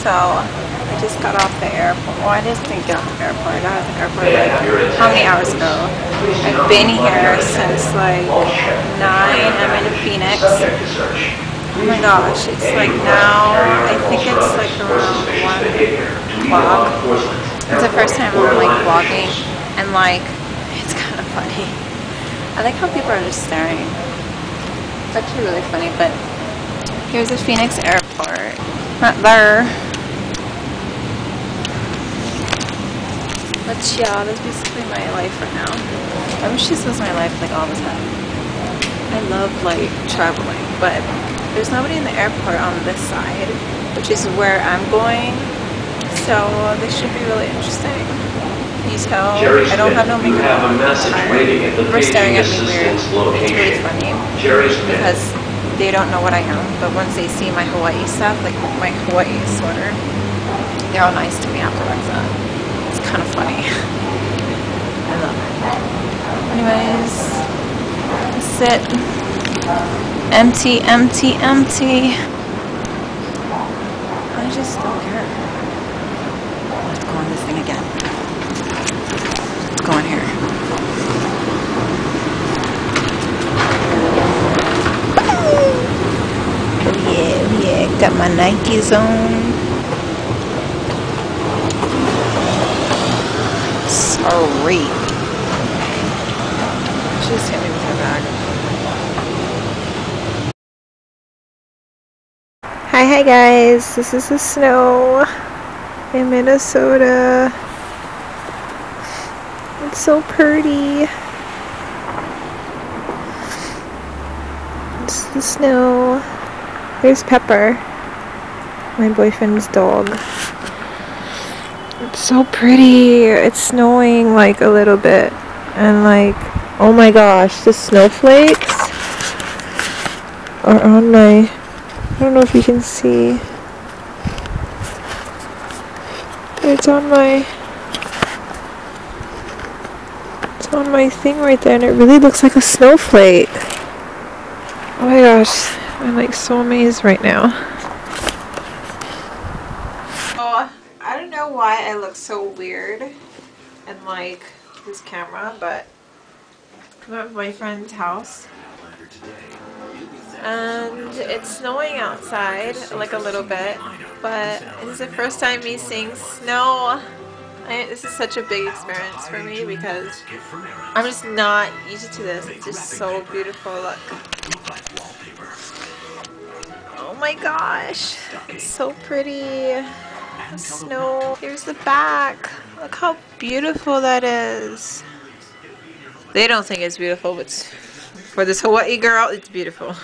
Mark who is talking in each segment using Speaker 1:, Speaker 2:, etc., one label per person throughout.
Speaker 1: So I just got off the airport. Well, I just didn't get off the airport. I got off the airport like how many hours ago? I've been here since like 9. I'm in Phoenix. Oh my gosh, it's like now, I think it's like around 1 o'clock. It's the first time I'm like vlogging and like, it's kind of funny. I like how people are just staring. It's actually really funny, but here's the Phoenix airport. Not there. But yeah, that's basically my life right now. I wish this was my life like all the time. I love like traveling, but there's nobody in the airport on this side, which is where I'm going. So this should be really interesting. Can you tell? I don't have no makeup
Speaker 2: have a message
Speaker 1: I'm
Speaker 2: waiting at the
Speaker 1: People are staring at me
Speaker 2: paging
Speaker 1: weird. It's
Speaker 2: assistance
Speaker 1: really funny
Speaker 2: Jerry Smith.
Speaker 1: because they don't know what I am. But once they see my Hawaii stuff, like my Hawaii sweater, they're all nice to me after Uh, it's kind of funny. I love it. Anyways, that's it. Empty, empty, empty. I just don't care. Let's go on this thing again. Let's go in here. Oh yeah, yeah. Got my Nikes on. Sorry. She just hit me with her bag. Hi, hi guys. This is the snow in Minnesota. It's so pretty. It's the snow. There's Pepper, my boyfriend's dog. It's so pretty. It's snowing like a little bit. And like, oh my gosh, the snowflakes are on my. I don't know if you can see. It's on my. It's on my thing right there, and it really looks like a snowflake. Oh my gosh, I'm like so amazed right now. Oh, I don't know why I look so weird and like this camera, but I'm at my boyfriend's house. And it's snowing outside, like a little bit, but this is the first time me seeing snow. I, this is such a big experience for me because I'm just not used to this. It's just so beautiful. Look. Oh my gosh. It's so pretty. Snow. Here's the back. Look how beautiful that is. They don't think it's beautiful, but for this Hawaii girl, it's beautiful.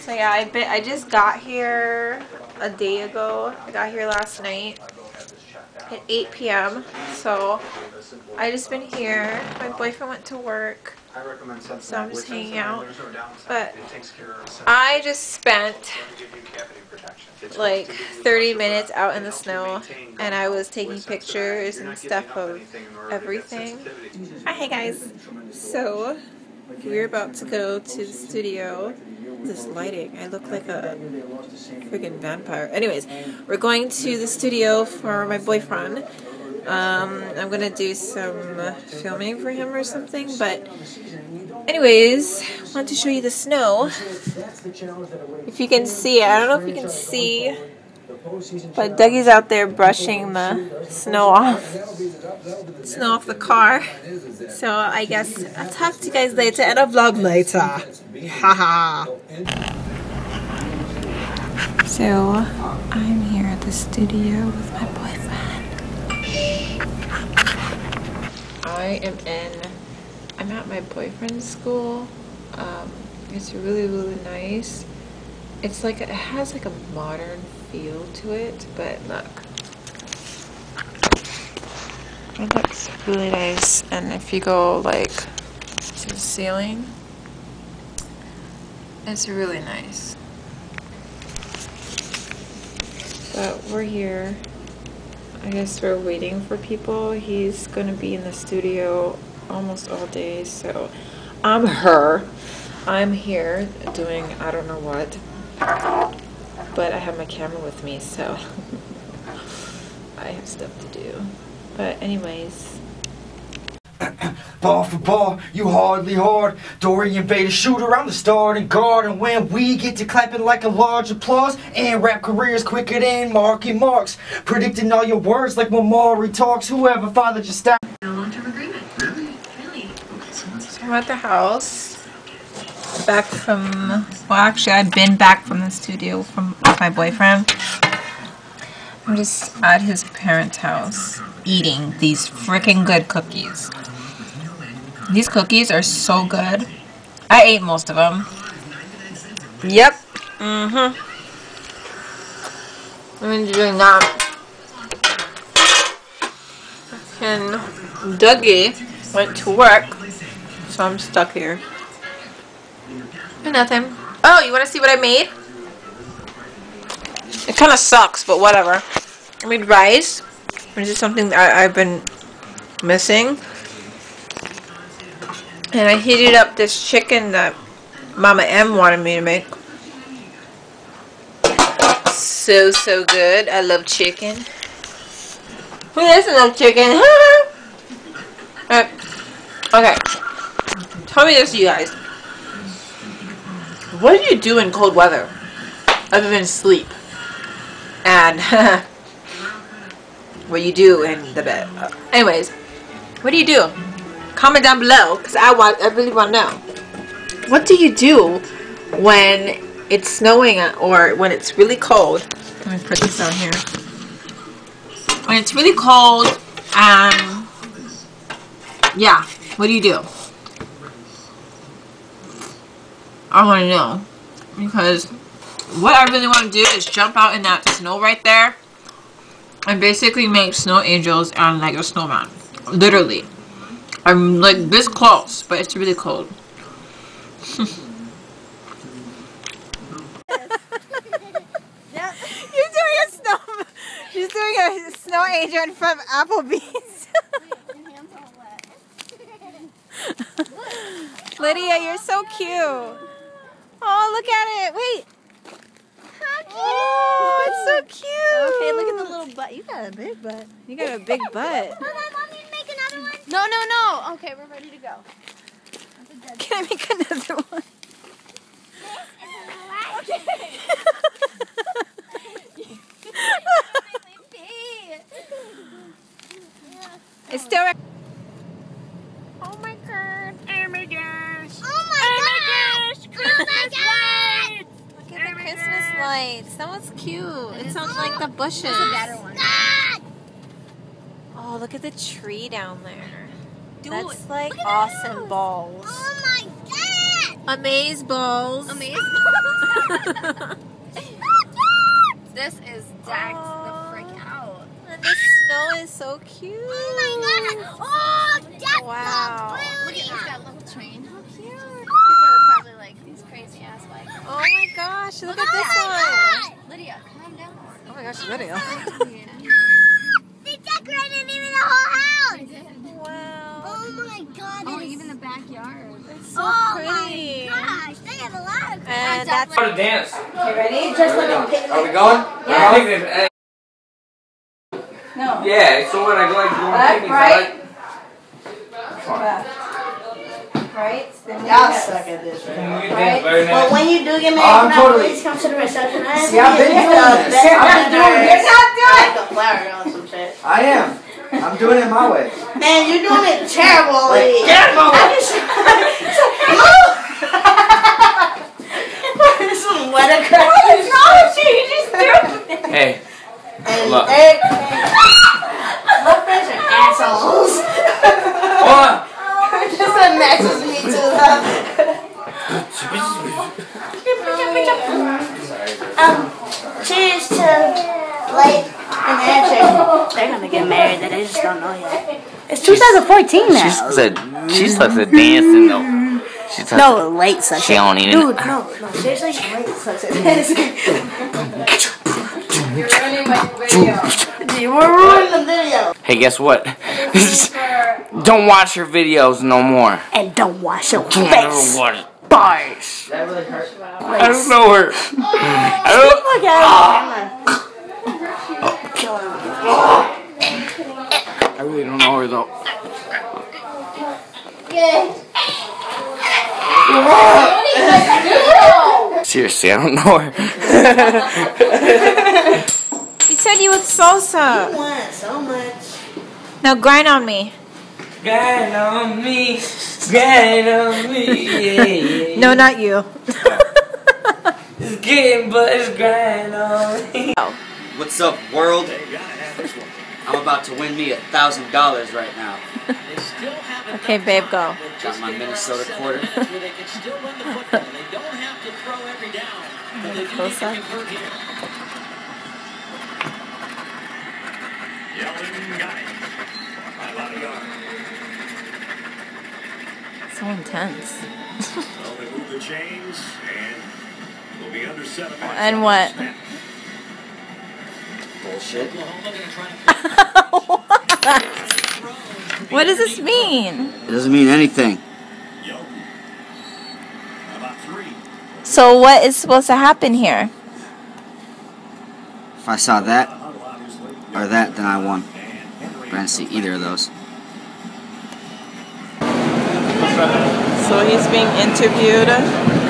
Speaker 1: So yeah, I I just got here a day ago. I got here last night at 8 p.m. So I just been here. My boyfriend went to work.
Speaker 3: I recommend something
Speaker 1: So I'm just hanging out.
Speaker 3: there's no downside.
Speaker 1: But
Speaker 3: It takes care of some-
Speaker 1: I just spent
Speaker 3: to give you cavity protection. It's
Speaker 1: like
Speaker 3: going to give you
Speaker 1: 30 minutes out in the snow and I was taking
Speaker 3: sense of that.
Speaker 1: pictures and stuff of
Speaker 3: anything in order to get
Speaker 1: everything. Hi guys. So we're about to go to the studio. This lighting, I look like a freaking vampire. Anyways, we're going to the studio for my boyfriend. Um, I'm gonna do some filming for him or something, but anyways, I want to show you the snow. If you can see it, I don't know if you can see, but Dougie's out there brushing the snow off, snow off the car. So I guess I'll talk to you guys later and I'll vlog later. Haha. so I'm here at the studio with my boyfriend. I am in. I'm at my boyfriend's school. Um, it's really really nice. It's like it has like a modern feel to it, but look. It looks really nice, and if you go like to the ceiling, it's really nice. But we're here. I guess we're waiting for people. He's gonna be in the studio almost all day, so I'm her. I'm here doing I don't know what. But I have my camera with me, so I have stuff to do. But anyways,
Speaker 2: Ball for ball, you hardly hard. Dorian Vader shoot around the starting guard, and when we get to clapping like a large applause, and rap careers quicker than Marky Marks, predicting all your words like when Maury talks. Whoever fathered your style.
Speaker 4: No long-term agreement. Really? Really?
Speaker 1: okay so I'm at the house. Back from, well, actually, I've been back from the studio from with my boyfriend. I'm just at his parents' house eating these freaking good cookies. These cookies are so good. I ate most of them. Yep. Mm-hmm. I'm doing that. And Dougie went to work, so I'm stuck here. Nothing. Oh, you want to see what I made? It kind of sucks, but whatever. I made rice. This is something that I, I've been missing. And I heated up this chicken that Mama M wanted me to make. So, so good. I love chicken. Who doesn't love chicken? Uh, okay. Tell me this, you guys. What do you do in cold weather? Other than sleep. And what you do in the bed. Uh, anyways, what do you do? Comment down below, because I want, I really want to know. What do you do when it's snowing or when it's really cold? Let me put this on here. When it's really cold, um, yeah, what do you do? I want to know. Because what I really want to do is jump out in that snow right there and basically make snow angels and like a snowman. Literally. I'm like this close, but it's really cold.
Speaker 5: You're doing a snow. She's doing a snow angel from Applebee's. Lydia, you're so cute. Oh, look at it. Wait. Oh, it's so cute.
Speaker 6: Okay, look at the little butt. You got a big butt.
Speaker 5: You got a big butt. Mommy, mommy, make another one.
Speaker 6: No, no, no. Okay, we're ready to go.
Speaker 5: Can I make another one? It's still. rec-
Speaker 6: Oh my god. Oh my gosh.
Speaker 5: Oh my gosh! Christmas lights! Look at the Christmas lights. That one's cute. It sounds like the bushes.
Speaker 6: better one.
Speaker 5: Oh, look at the tree down there.
Speaker 6: Dude,
Speaker 5: That's like awesome
Speaker 6: those.
Speaker 5: balls.
Speaker 6: Oh my god.
Speaker 5: Amaze balls.
Speaker 6: Amazing. this is decked the frick out.
Speaker 5: And the snow is so cute.
Speaker 6: Oh my god. Oh, that's
Speaker 5: Wow.
Speaker 6: Look at this got little train. How cute. People are probably like these crazy ass like.
Speaker 5: Oh my gosh, look, oh at this one.
Speaker 6: Lydia, calm down.
Speaker 5: Oh my gosh, video.
Speaker 6: They decorated even the whole house.
Speaker 5: Wow.
Speaker 6: Oh my god. Oh, even the backyard.
Speaker 5: It's so
Speaker 6: oh
Speaker 5: pretty.
Speaker 6: my gosh, they have a lot of.
Speaker 5: And that's
Speaker 3: How to dance.
Speaker 5: okay, ready? Just let me
Speaker 3: Are we going? Yeah. Picnic,
Speaker 5: No.
Speaker 3: yeah, so when I go like going
Speaker 5: Left,
Speaker 3: picnics,
Speaker 5: right.
Speaker 3: I like.
Speaker 5: Right? Then
Speaker 7: Y'all suck at this.
Speaker 3: right you dance
Speaker 7: But when you do get married,
Speaker 2: Oh,
Speaker 7: married,
Speaker 2: I'm
Speaker 7: can I
Speaker 2: totally-
Speaker 7: please come to the reception? I
Speaker 2: See, I've been doing this.
Speaker 7: You're
Speaker 2: I've been doing this.
Speaker 7: not doing Like a flower girl or some shit.
Speaker 2: I am. I'm doing it my way.
Speaker 7: Man, you're doing it terrible.
Speaker 2: Like,
Speaker 7: Lee. It's 2014
Speaker 8: she's, now. She's a, she's supposed to dance in the.
Speaker 7: No, late sunset.
Speaker 8: She don't even.
Speaker 7: Dude, no, no, seriously, late sunset.
Speaker 5: You're ruining my video.
Speaker 7: You ruining the video.
Speaker 8: Hey, guess what? don't watch her videos no more.
Speaker 7: And don't wash your
Speaker 8: don't
Speaker 7: face.
Speaker 8: Never watch
Speaker 7: Bars.
Speaker 2: That really hurt.
Speaker 8: I don't know her. I don't.
Speaker 7: Look at her. Oh. I really don't know her though. Yeah.
Speaker 8: Seriously, I don't know her.
Speaker 1: you said you would salsa.
Speaker 7: You want so much.
Speaker 1: Now grind on me.
Speaker 8: Grind on me. Grind on me. Yeah,
Speaker 1: no, not you.
Speaker 8: it's getting but it's grind on me.
Speaker 2: What's up, world? I'm about to win me a thousand dollars right now.
Speaker 1: Okay, babe, go.
Speaker 2: Got my Minnesota quarter.
Speaker 1: Close up. So intense. And what?
Speaker 2: Bullshit.
Speaker 1: What does this mean?
Speaker 2: It doesn't mean anything.
Speaker 1: So what is supposed to happen here?
Speaker 2: If I saw that or that, then I won. But I didn't see either of those.
Speaker 1: So he's being interviewed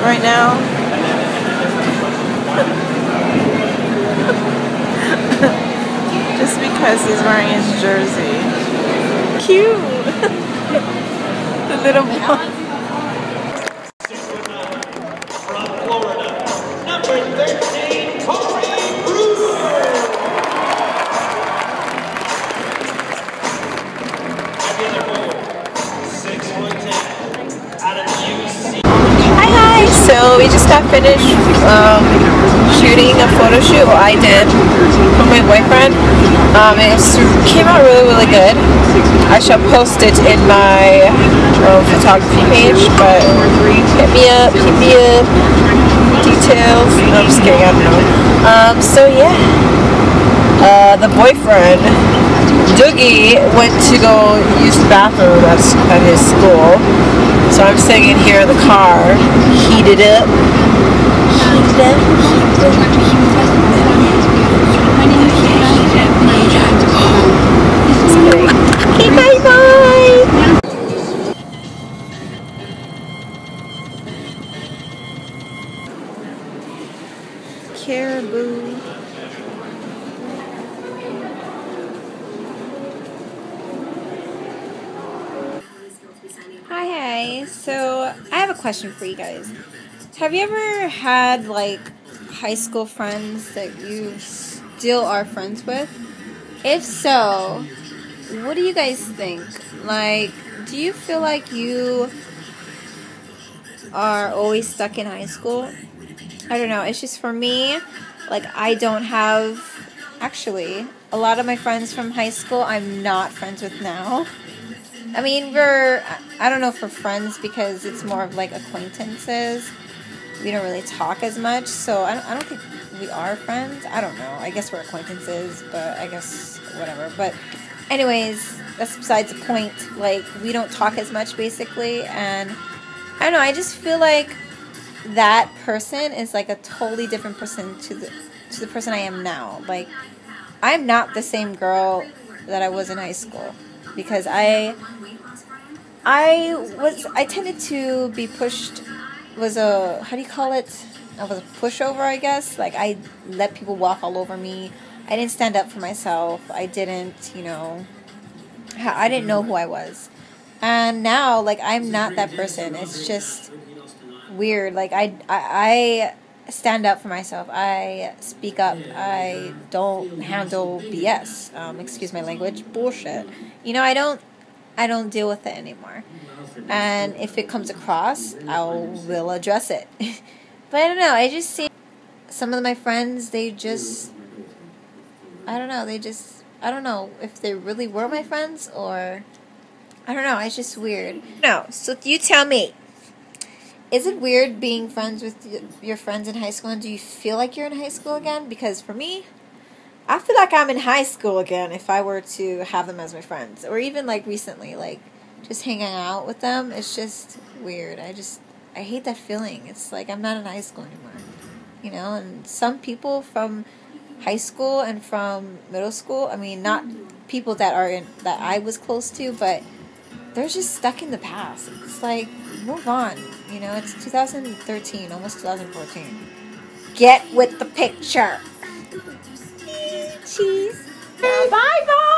Speaker 1: right now. Just because he's wearing his jersey. Cute. the little boy. Hi, hi. So we just got finished um, shooting a photo shoot. I did with my boyfriend. Um, it came out really, really good. I shall post it in my uh, photography page, but hit me up, hit me up. Details. No, I'm just kidding. I don't know. Um, so yeah, uh, the boyfriend. Dougie went to go use the bathroom at, at his school. So I'm sitting in here in the car, heated up. Heated up. Caribou. Hi, hi. So I have a question for you guys. Have you ever had like high school friends that you still are friends with? If so, what do you guys think? Like, do you feel like you are always stuck in high school? I don't know. It's just for me, like, I don't have. Actually, a lot of my friends from high school I'm not friends with now. I mean, we're, I don't know for friends because it's more of like acquaintances. We don't really talk as much, so I don't, I don't think we are friends. I don't know. I guess we're acquaintances, but I guess whatever. But, anyways, that's besides the point. Like, we don't talk as much basically, and I don't know. I just feel like that person is like a totally different person to the to the person I am now. Like, I'm not the same girl that I was in high school because I I was I tended to be pushed was a how do you call it? I was a pushover, I guess. Like I let people walk all over me. I didn't stand up for myself. I didn't, you know, I didn't know who I was. And now, like I'm not that person. It's just weird. Like I I, I stand up for myself. I speak up. I don't handle BS. Um, excuse my language. Bullshit. You know, I don't I don't deal with it anymore. And if it comes across, I will address it. but I don't know. I just see some of my friends. They just I don't know. They just I don't know if they really were my friends or I don't know. It's just weird. No. So you tell me. Is it weird being friends with your friends in high school and do you feel like you're in high school again? Because for me, I feel like I'm in high school again if I were to have them as my friends. Or even like recently, like just hanging out with them. It's just weird. I just, I hate that feeling. It's like I'm not in high school anymore. You know, and some people from high school and from middle school, I mean, not people that are in, that I was close to, but they're just stuck in the past. It's like move on. You know, it's 2013, almost 2014. Get with the picture cheese. Bye bye.